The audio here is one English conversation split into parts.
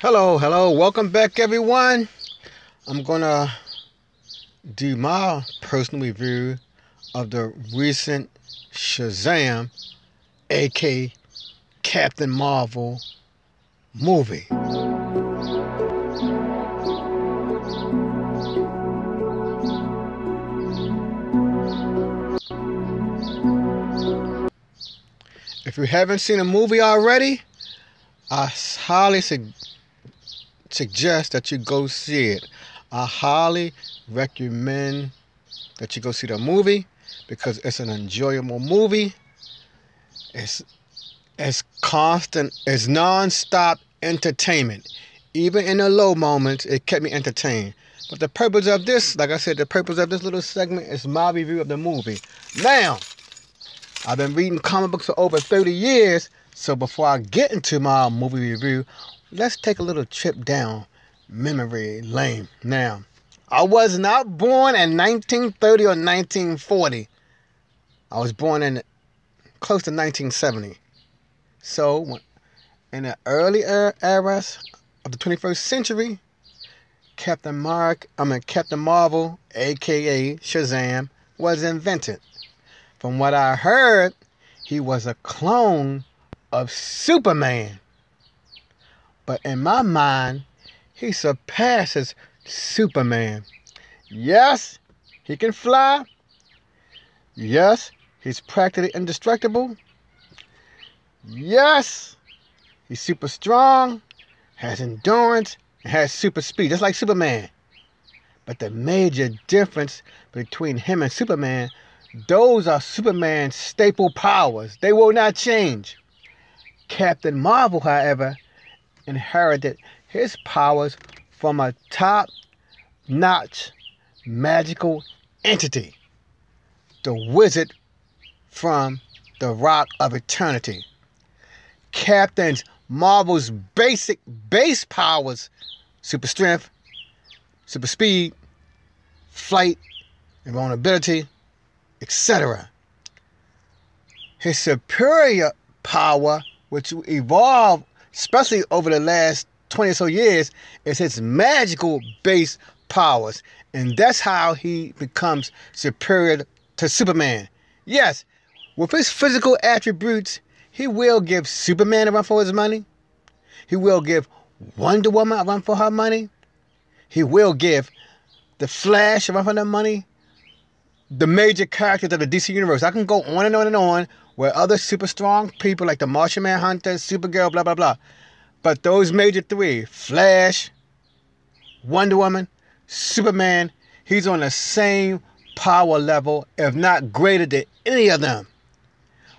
Hello, hello, welcome back everyone. I'm gonna do my personal review of the recent Shazam, aka Captain Marvel movie. If you haven't seen a movie already, I highly su- suggest that you go see it. I highly recommend that you go see the movie because it's an enjoyable movie. It's it's constant, it's non-stop entertainment. Even in the low moments, it kept me entertained. But the purpose of this, like I said, the purpose of this little segment is my review of the movie. Now, I've been reading comic books for over 30 years, so before I get into my movie review, let's take a little trip down memory lane. Now, I was not born in 1930 or 1940. I was born in close to 1970. So, in the early eras of the 21st century, Captain Mark, I mean Captain Marvel, aka Shazam, was invented. From what I heard, he was a clone of Superman. But in my mind, he surpasses Superman. Yes, he can fly. Yes, he's practically indestructible. Yes, he's super strong, has endurance, and has super speed, just like Superman. But the major difference between him and Superman, those are Superman's staple powers. They will not change. Captain Marvel, however, inherited his powers from a top notch magical entity, the wizard from the Rock of Eternity. Captain Marvel's basic base powers super strength, super speed, flight, invulnerability, etc. His superior power, which evolved especially over the last 20 or so years, is his magical base powers. And that's how he becomes superior to Superman. Yes, with his physical attributes, he will give Superman a run for his money. He will give Wonder Woman a run for her money. He will give the Flash a run for their money. The major characters of the DC universe. I can go on and on and on where other super strong people like the Martian Manhunter, Supergirl, blah blah blah. But those major three, Flash, Wonder Woman, Superman, he's on the same power level, if not greater than any of them.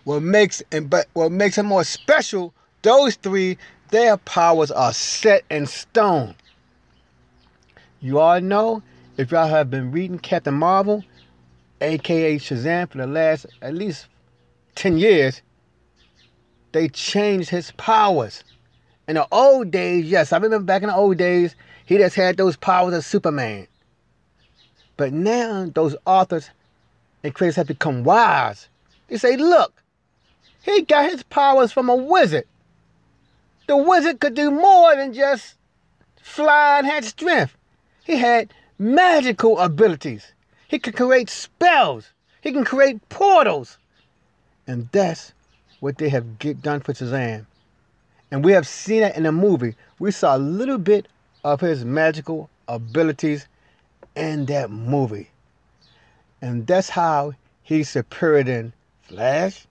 What makes and but what makes him more special, those three, their powers are set in stone. You all know, if y'all have been reading Captain Marvel, aka Shazam, for the last at least 10 years, they changed his powers. In the old days, yes, I remember back in the old days, he just had those powers of Superman. But now those authors and creators have become wise. They say, look, he got his powers from a wizard. The wizard could do more than just fly and had strength. He had magical abilities. He could create spells. He can create portals. And that's what they have get done for Shazam. And we have seen it in the movie. We saw a little bit of his magical abilities in that movie. And that's how he's superior than Flash.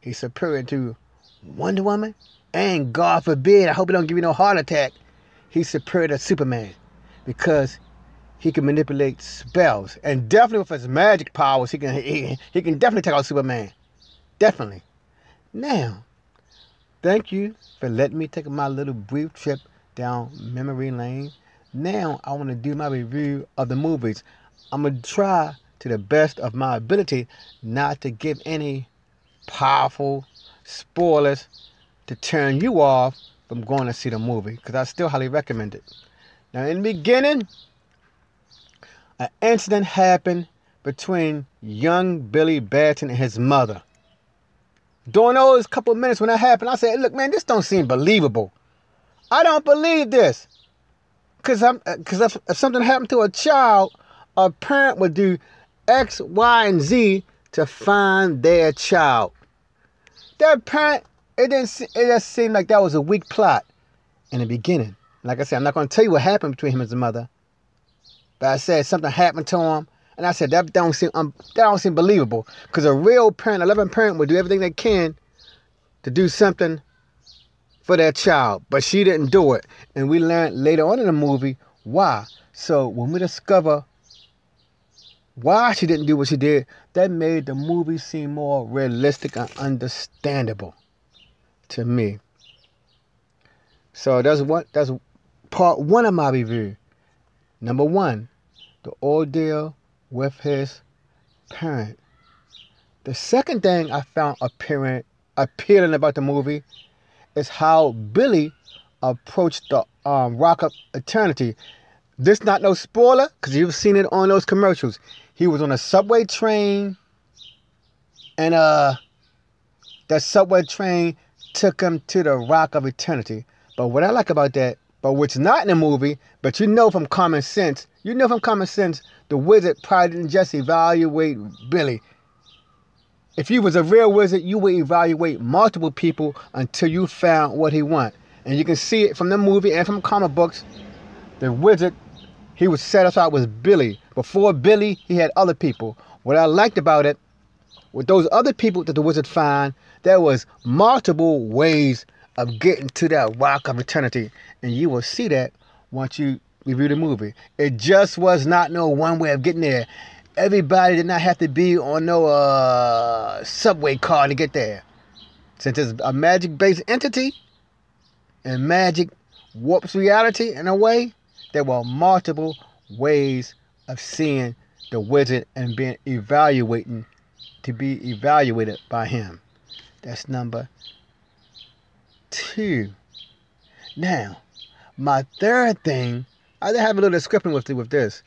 He's superior to Wonder Woman. And God forbid, I hope he don't give you no heart attack. He's superior to Superman. Because he can manipulate spells. And definitely with his magic powers, he can he, he can definitely take out Superman. Definitely. Now, thank you for letting me take my little brief trip down memory lane. Now, I want to do my review of the movies. I'm going to try to the best of my ability not to give any powerful spoilers to turn you off from going to see the movie because I still highly recommend it. Now, in the beginning, an incident happened between young Billy Batson and his mother. During those couple minutes when that happened, I said, look, man, this don't seem believable. I don't believe this. Cause I'm, cause if, if something happened to a child, a parent would do X, Y, and Z to find their child. That parent, it didn't. It just seemed like that was a weak plot in the beginning. Like I said, I'm not going to tell you what happened between him and his mother, but I said something happened to him, and I said that don't seem um, that don't seem believable. Because a real parent, a loving parent, would do everything they can to do something for their child, but she didn't do it. And we learned later on in the movie why. So when we discover why she didn't do what she did, that made the movie seem more realistic and understandable to me. So that's what that's part one of my review. Number one, the ordeal with his parent. The second thing I found appealing appealing about the movie is how Billy approached the um, Rock of Eternity. This not no spoiler because you've seen it on those commercials. He was on a subway train, and uh, that subway train took him to the Rock of Eternity. But what I like about that, but what's not in the movie, but you know from common sense, you know from common sense, the wizard probably didn't just evaluate Billy. If he was a real wizard, you would evaluate multiple people until you found what he want. And you can see it from the movie and from comic books. The wizard, he was satisfied with Billy. Before Billy, he had other people. What I liked about it, with those other people that the wizard found, there was multiple ways of getting to that rock of eternity. And you will see that once you review the movie. It just was not no one way of getting there everybody did not have to be on no uh, subway car to get there. Since it's a magic based entity and magic warps reality in a way, there were multiple ways of seeing the wizard and being evaluating to be evaluated by him. That's number two. Now, my third thing, I did have a little description with with this.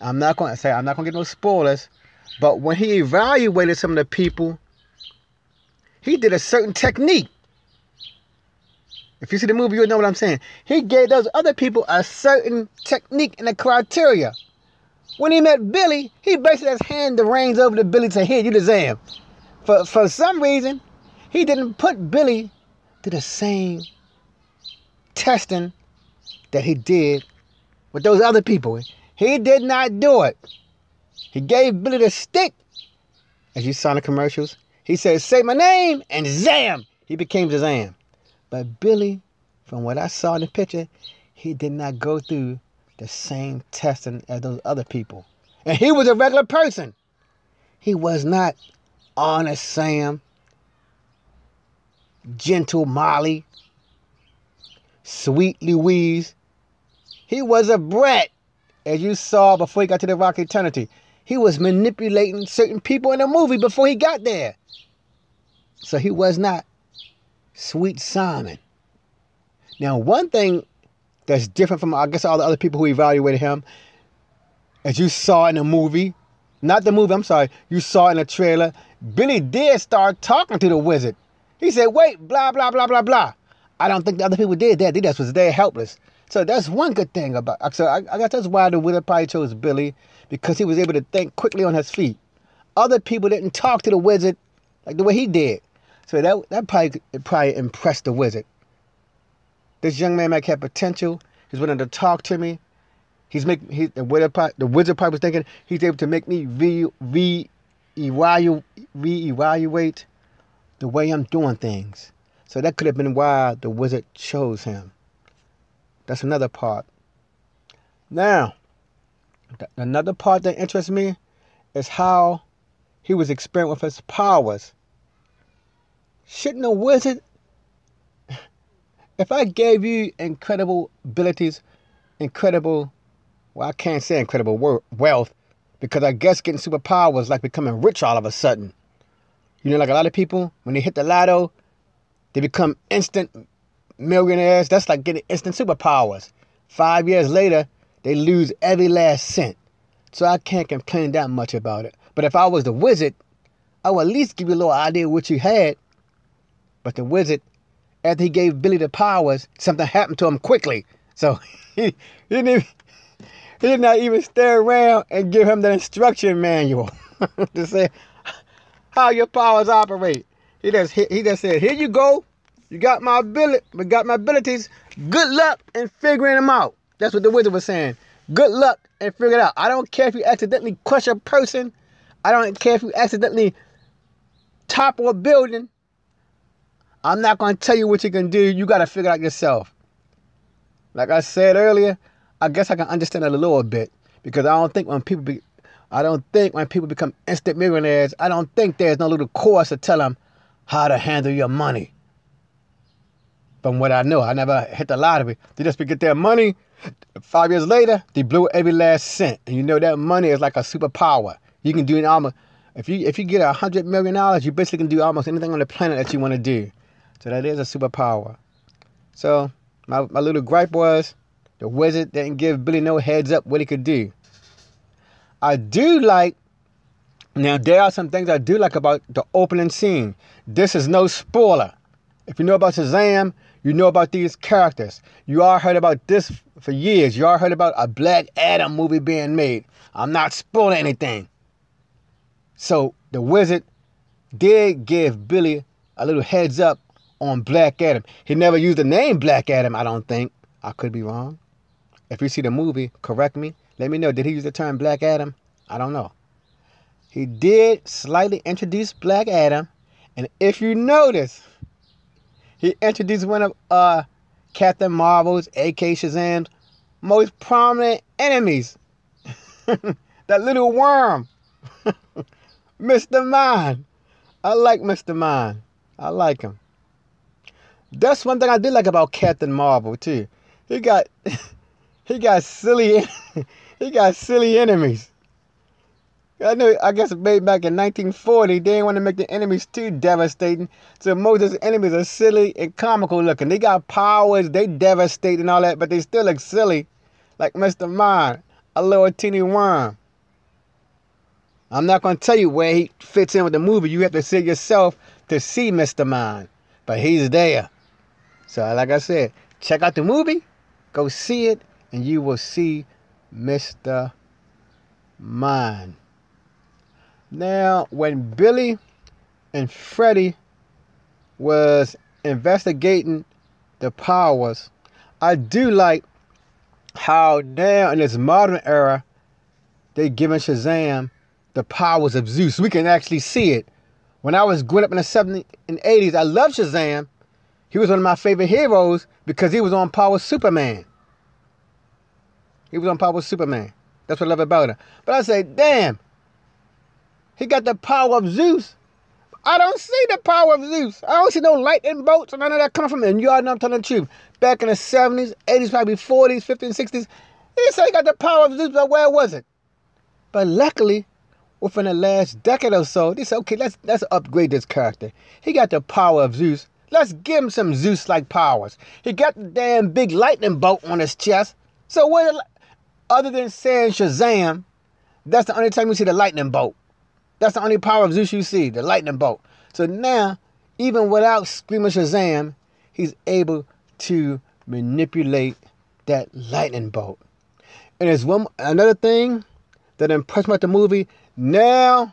I'm not going to say I'm not going to get no spoilers, but when he evaluated some of the people, he did a certain technique. If you see the movie, you'll know what I'm saying. He gave those other people a certain technique and a criteria. When he met Billy, he basically just handed the reins over to Billy to here, you the Zam. For for some reason, he didn't put Billy to the same testing that he did with those other people. He did not do it. He gave Billy the stick, as you saw in the commercials. He said, say my name, and zam, he became Zam. But Billy, from what I saw in the picture, he did not go through the same testing as those other people. And he was a regular person. He was not honest Sam, gentle Molly, sweet Louise. He was a brat as you saw before he got to the Rock Eternity. He was manipulating certain people in the movie before he got there. So he was not Sweet Simon. Now, one thing that's different from, I guess, all the other people who evaluated him, as you saw in the movie, not the movie, I'm sorry, you saw in the trailer, Billy did start talking to the wizard. He said, wait, blah, blah, blah, blah, blah. I don't think the other people did that. They just was there helpless. So that's one good thing about. So I, I guess that's why the winner probably chose Billy because he was able to think quickly on his feet. Other people didn't talk to the wizard like the way he did. So that that probably probably impressed the wizard. This young man might have potential. He's willing to talk to me. He's making he the wizard the wizard probably was thinking he's able to make me re re evaluate the way I'm doing things. So that could have been why the wizard chose him. That's another part. Now, another part that interests me is how he was experimenting with his powers. Shouldn't a wizard, if I gave you incredible abilities, incredible, well, I can't say incredible wealth, because I guess getting superpowers like becoming rich all of a sudden. You know, like a lot of people, when they hit the lotto, they become instant millionaires, that's like getting instant superpowers. Five years later, they lose every last cent. So I can't complain that much about it. But if I was the wizard, I would at least give you a little idea what you had. But the wizard after he gave Billy the powers, something happened to him quickly. So he, he didn't even, he did not even stay around and give him the instruction manual to say how your powers operate. He just he just said, "Here you go. You got my ability, got my abilities. Good luck in figuring them out." That's what the wizard was saying. Good luck and figure it out. I don't care if you accidentally crush a person. I don't care if you accidentally topple a building. I'm not going to tell you what you can do. You got to figure it out yourself. Like I said earlier, I guess I can understand it a little bit because I don't think when people be, I don't think when people become instant millionaires, I don't think there's no little course to tell them how to handle your money. From what I know, I never hit the lottery. They just get their money. Five years later, they blew every last cent, and you know that money is like a superpower. You can do it almost. If you if you get a hundred million dollars, you basically can do almost anything on the planet that you want to do. So that is a superpower. So my, my little gripe was the wizard didn't give Billy no heads up what he could do. I do like now there are some things I do like about the opening scene. This is no spoiler. If you know about Shazam, you know about these characters. You all heard about this for years. You all heard about a Black Adam movie being made. I'm not spoiling anything. So the wizard did give Billy a little heads up on Black Adam. He never used the name Black Adam, I don't think. I could be wrong. If you see the movie, correct me. Let me know. Did he use the term Black Adam? I don't know. He did slightly introduce Black Adam. And if you notice, he introduced one of uh, Captain Marvel's, A.K. Shazam's, most prominent enemies. that little worm. Mr. Mind. I like Mr. Mind. I like him. That's one thing I did like about Captain Marvel too. He got he got silly he got silly enemies. I know I guess made back in 1940 they didn't want to make the enemies too devastating. So most of the enemies are silly and comical looking. They got powers, they devastate and all that, but they still look silly. Like Mr. Mind, a little teeny worm. I'm not gonna tell you where he fits in with the movie. You have to see yourself to see Mr. Mind. But he's there. So, like I said, check out the movie, go see it, and you will see Mr. Mind. Now, when Billy and Freddie was investigating the powers, I do like how now in this modern era they giving Shazam the powers of Zeus. We can actually see it. When I was growing up in the 70s and 80s, I loved Shazam he was one of my favorite heroes because he was on with Superman. He was on par with Superman. That's what I love about him. But I say, damn, he got the power of Zeus. I don't see the power of Zeus. I don't see no lightning bolts or none of that coming from him. You all know I'm telling the truth. Back in the 70s, 80s, probably 40s, 50s, 60s, he said he got the power of Zeus, but where was it? But luckily, within the last decade or so, they said, okay, let's let's upgrade this character. He got the power of Zeus, Let's give him some Zeus-like powers. He got the damn big lightning bolt on his chest. So what? Other than saying Shazam, that's the only time you see the lightning bolt. That's the only power of Zeus you see, the lightning bolt. So now, even without screaming Shazam, he's able to manipulate that lightning bolt. And there's one another thing that impressed me about the movie. Now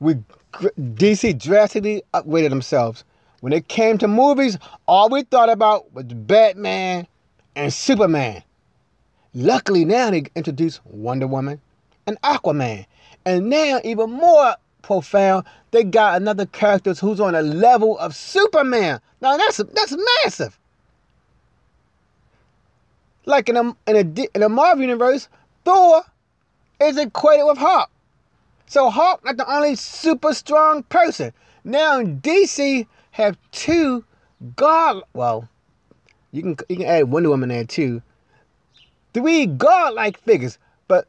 we DC drastically upgraded themselves. When it came to movies, all we thought about was Batman and Superman. Luckily, now they introduced Wonder Woman and Aquaman. And now, even more profound, they got another character who's on a level of Superman. Now, that's that's massive. Like in a, in a, in a Marvel universe, Thor is equated with Hulk. So Hulk not the only super strong person. Now in DC have two god well, you can you can add Wonder Woman there too. Three godlike figures, but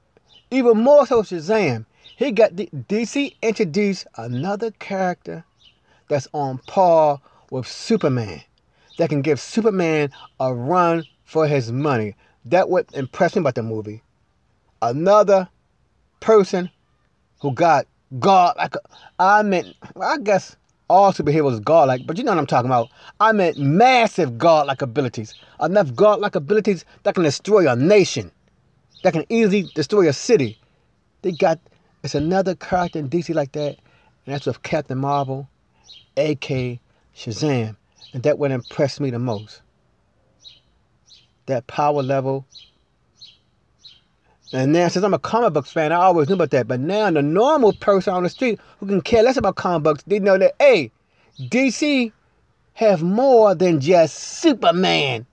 even more so Shazam. He got the, DC introduced another character that's on par with Superman. That can give Superman a run for his money. That would impress me about the movie. Another person who got God like I mean, I guess all superheroes are godlike, but you know what I'm talking about. I meant massive godlike abilities. Enough godlike abilities that can destroy a nation, that can easily destroy a city. They got, it's another character in DC like that, and that's with Captain Marvel, A.K. Shazam. And that would impress me the most. That power level. And now, since I'm a comic books fan, I always knew about that. But now, the normal person on the street who can care less about comic books, they know that, hey, DC have more than just Superman.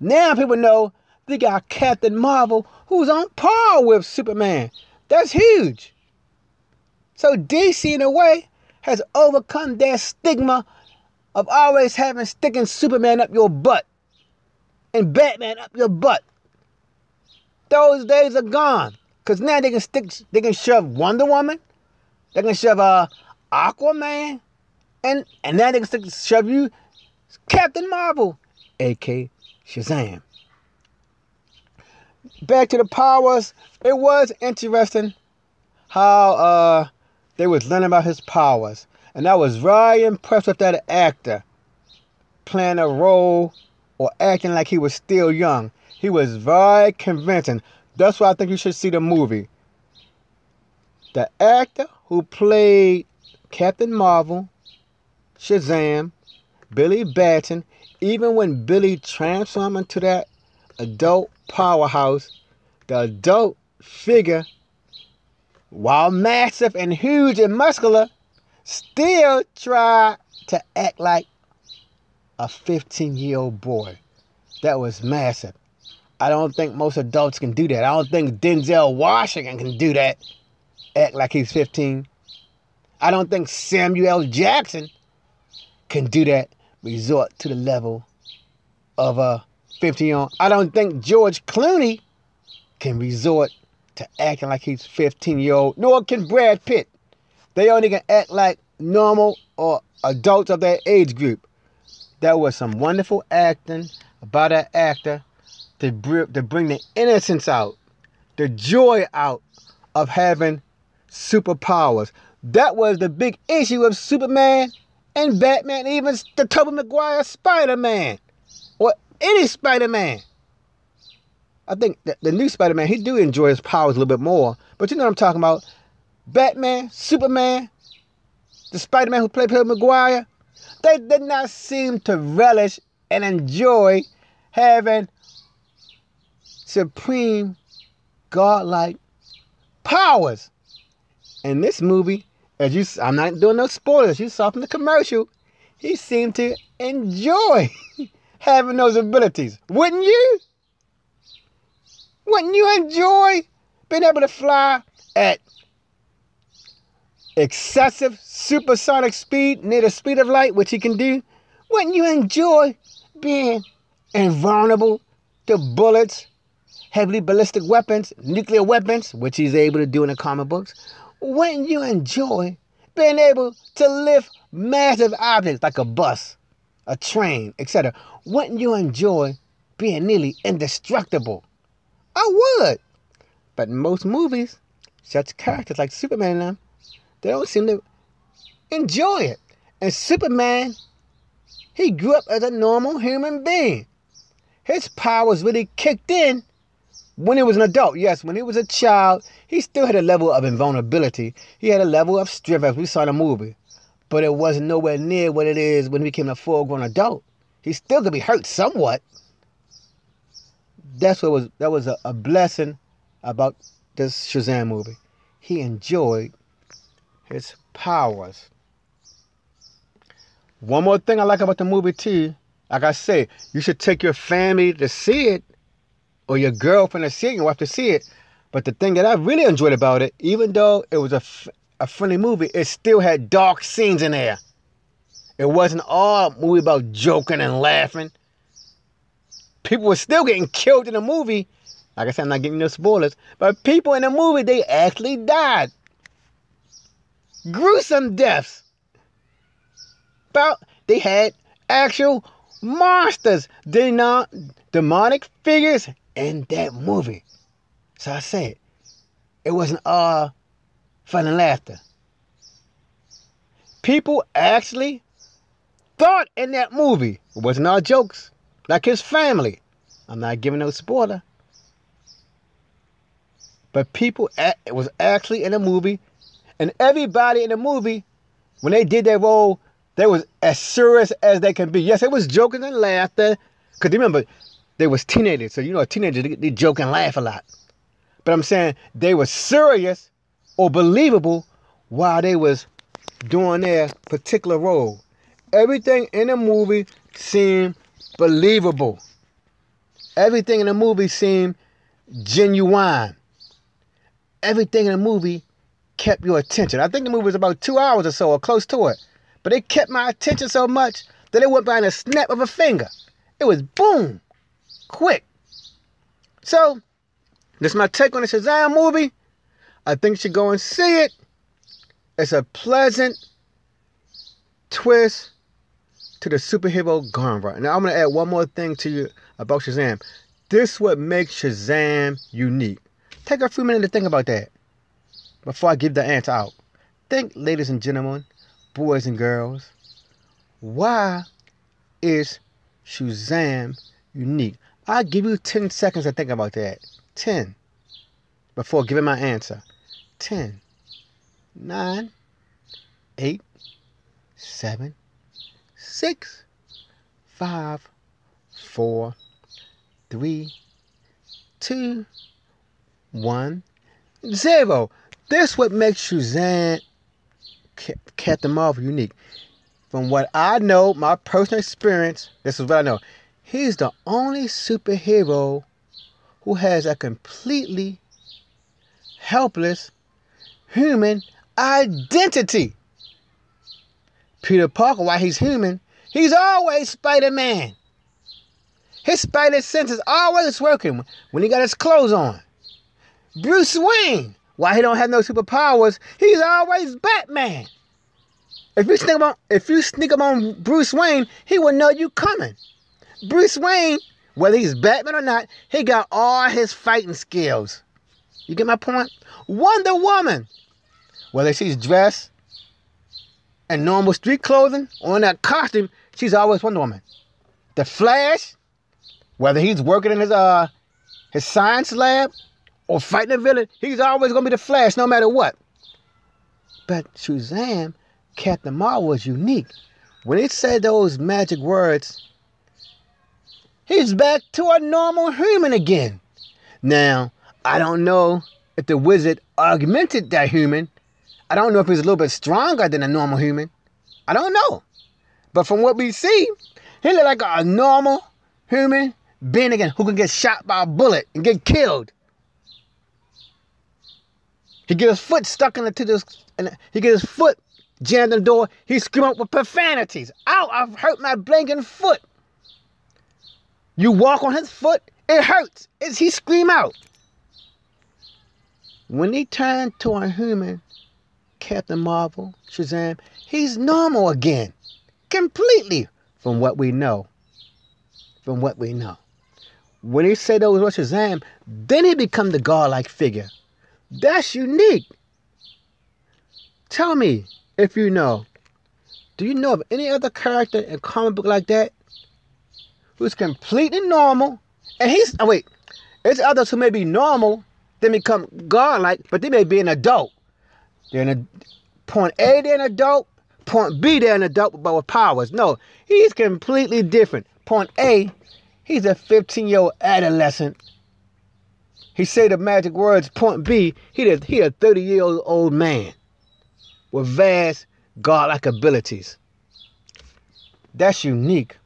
Now people know they got Captain Marvel, who's on par with Superman. That's huge. So DC, in a way, has overcome that stigma of always having sticking Superman up your butt and Batman up your butt. Those days are gone. Cause now they can stick they can shove Wonder Woman, they can shove uh Aquaman, and and now they can stick shove you Captain Marvel, aka Shazam. Back to the powers, it was interesting how uh they was learning about his powers. And I was very impressed with that actor playing a role or acting like he was still young. He was very convincing. That's why I think you should see the movie. The actor who played Captain Marvel, Shazam, Billy Batson, even when Billy transformed into that adult powerhouse, the adult figure, while massive and huge and muscular, still tried to act like a 15 year old boy. That was massive. I don't think most adults can do that. I don't think Denzel Washington can do that. Act like he's 15. I don't think Samuel Jackson can do that. Resort to the level of a 15 year old. I don't think George Clooney can resort to acting like he's 15 year old. Nor can Brad Pitt. They only can act like normal or adults of their age group. There was some wonderful acting by that actor to, br- to bring the innocence out, the joy out of having superpowers. That was the big issue of Superman and Batman, even the Tobey Maguire Spider-Man, or any Spider-Man. I think the, new Spider-Man, he do enjoy his powers a little bit more. But you know what I'm talking about? Batman, Superman, the Spider-Man who played Peter Maguire, they did not seem to relish and enjoy having supreme godlike powers. In this movie, as you I'm not doing no spoilers, you saw from the commercial, he seemed to enjoy having those abilities. Wouldn't you? Wouldn't you enjoy being able to fly at excessive supersonic speed near the speed of light, which he can do, wouldn't you enjoy being invulnerable to bullets, heavily ballistic weapons, nuclear weapons, which he's able to do in the comic books? Wouldn't you enjoy being able to lift massive objects like a bus, a train, etc.? Wouldn't you enjoy being nearly indestructible? I would. But in most movies, such characters like Superman and them, they don't seem to enjoy it. And Superman, he grew up as a normal human being. His powers really kicked in when he was an adult. Yes, when he was a child, he still had a level of invulnerability. He had a level of strength, as we saw in the movie. But it wasn't nowhere near what it is when he became a full grown adult. He still could be hurt somewhat. That's what was that was a, a blessing about this Shazam movie. He enjoyed his powers. One more thing I like about the movie too, like I say, you should take your family to see it, or your girlfriend to see it, your wife to see it. But the thing that I really enjoyed about it, even though it was a, a friendly movie, it still had dark scenes in there. It wasn't all a movie about joking and laughing. People were still getting killed in the movie. Like I said, I'm not giving no spoilers. But people in the movie, they actually died gruesome deaths. About they had actual monsters, they not demonic figures in that movie. So I said, it wasn't all uh, fun and laughter. people actually thought in that movie. It wasn't all jokes. Like his family. I'm not giving no spoiler. But people, it was actually in a movie, and everybody in the movie, when they did their role, they was as serious as they can be. Yes, it was joking and laughter, because remember, they was teenagers, so you know, teenagers they, they joke and laugh a lot. But I'm saying they were serious or believable while they was doing their particular role. Everything in the movie seemed believable. Everything in the movie seemed genuine. Everything in the movie kept your attention. I think the movie was about two hours or so, or close to it. But it kept my attention so much that it went by in a snap of a finger. It was boom, quick. So, this is my take on the Shazam movie. I think you should go and see it. It's a pleasant twist to the superhero genre. Now I'm gonna add one more thing to you about Shazam. This what makes Shazam unique. Take a few minutes to think about that before I give the answer out. Think, ladies and gentlemen, boys and girls, why is Shazam unique? I'll give you 10 seconds to think about that. 10. Before giving my answer. 10, 9, 8, 7, 6, 5, 4, 3, 2, 1, 0. This what makes Shazam Captain Marvel unique. From what I know, my personal experience, this is what I know. He's the only superhero who has a completely helpless human identity. Peter Parker, while he's human, he's always Spider-Man. His spider sense is always working when he got his clothes on. Bruce Wayne, while he don't have no superpowers, he's always Batman. If you sneak up on, if you sneak up on Bruce Wayne, he will know you coming. Bruce Wayne, whether he's Batman or not, he got all his fighting skills. You get my point? Wonder Woman, whether she's dressed in normal street clothing or in that costume, she's always Wonder Woman. The Flash, whether he's working in his uh his science lab or fighting a villain, he's always gonna be the Flash no matter what. But Shazam, Captain Marvel was unique. When it said those magic words, he's back to a normal human again. Now, I don't know if the wizard augmented that human I don't know if he's a little bit stronger than a normal human. I don't know. But from what we see, he look like a normal human being again who can get shot by a bullet and get killed. He get his foot stuck into this, and he get his foot jammed in the door. He scream out with profanities. Ow, I've hurt my blinking foot. You walk on his foot, it hurts. It's, he scream out. When he turned to a human, Captain Marvel, Shazam, he's normal again. Completely from what we know. From what we know. When he said those words Shazam, then he become the godlike figure. That's unique. Tell me if you know. Do you know of any other character in comic book like that? Who's completely normal. And he's oh wait. There's others who may be normal, then become godlike, but they may be an adult. They're in a point A, they're an adult. Point B, they're an adult but with powers. No, he's completely different. Point A, he's a 15 year old adolescent. He say the magic words. Point B, he a, he a 30 year old man with vast godlike abilities. That's unique.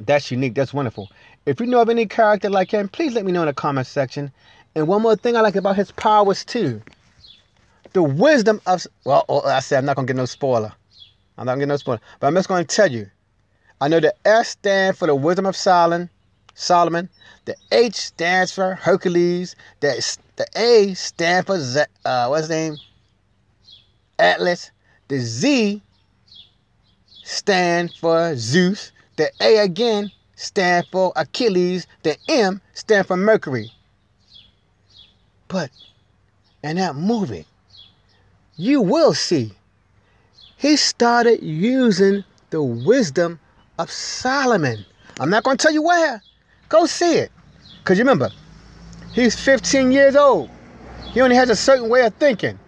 That's unique. That's wonderful. If you know of any character like him, please let me know in the comment section. And one more thing I like about his powers too the wisdom of well, oh, I said I'm not gonna get no spoiler. I'm not gonna get no spoiler, but I'm just gonna tell you. I know the S stands for the wisdom of Solomon. Solomon. The H stands for Hercules. The the A stands for Z, uh, what's his name? Atlas. The Z stands for Zeus. The A again stand for Achilles. The M stand for Mercury. But in that movie, you will see he started using the wisdom of Solomon. I'm not going to tell you where. Go see it. Because remember, he's 15 years old. He only has a certain way of thinking.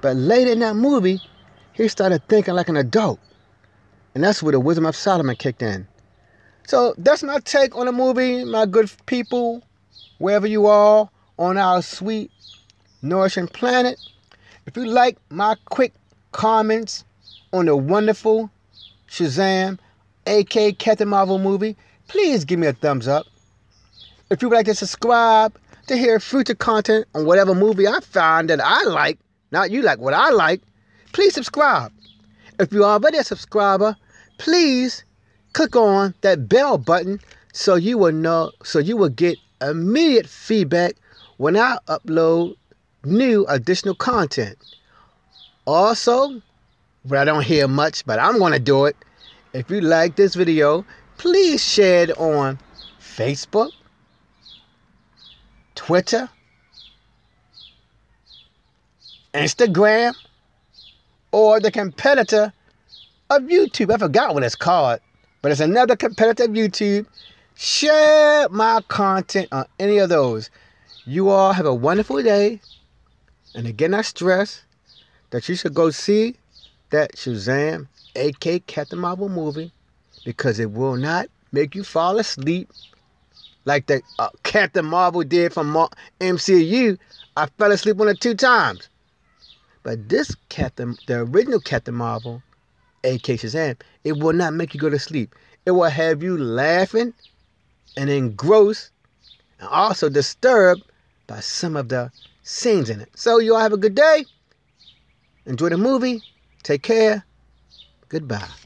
But later in that movie, he started thinking like an adult. And that's where the wisdom of Solomon kicked in. So that's my take on the movie, my good people, wherever you are on our sweet, nourishing planet. If you like my quick comments on the wonderful Shazam, AK Captain Marvel movie, please give me a thumbs up. If you would like to subscribe to hear future content on whatever movie I find that I like, not you like what I like, please subscribe. If you're already a subscriber, please click on that bell button so you will know so you will get immediate feedback when I upload new additional content. Also, but I don't hear much, but I'm going to do it. If you like this video, please share it on Facebook, Twitter, Instagram, or the competitor of YouTube. I forgot what it's called, but it's another competitor of YouTube. Share my content on any of those. You all have a wonderful day. And again, I stress that you should go see that Shazam, aka Captain Marvel movie, because it will not make you fall asleep like the uh, Captain Marvel did from MCU. I fell asleep on it two times. But this Captain, the original Captain Marvel, aka Shazam, it will not make you go to sleep. It will have you laughing and engrossed and also disturbed by some of the scenes in it. So you all have a good day. Enjoy the movie. Take care. Goodbye.